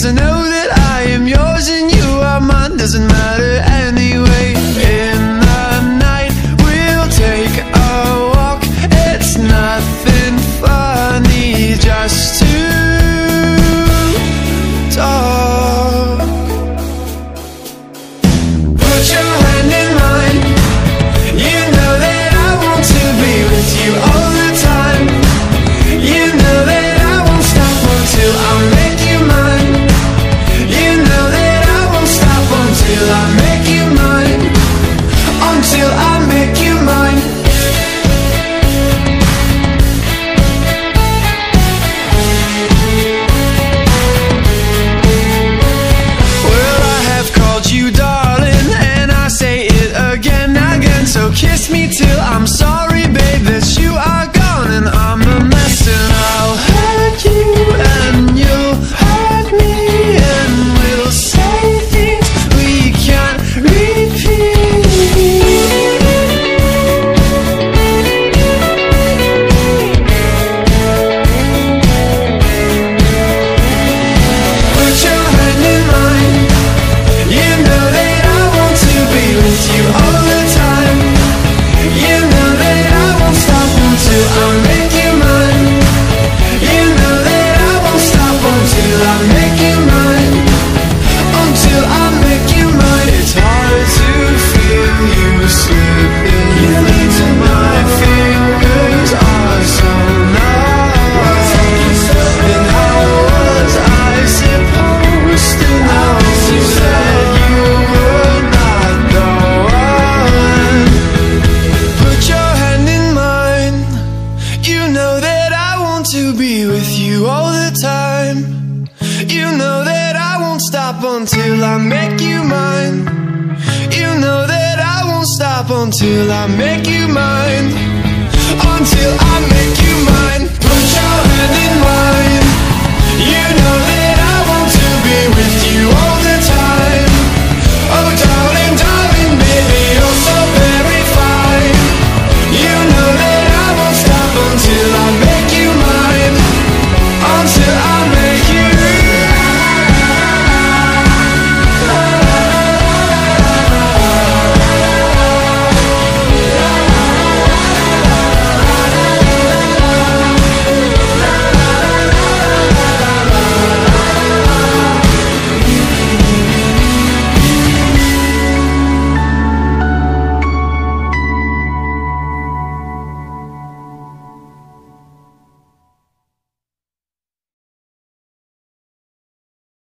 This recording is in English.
'Cause I know that I am yours and you are mine. Doesn't matter You know that I won't stop until I make you mine. You know that I won't stop until I make you mine. Until I make you mine.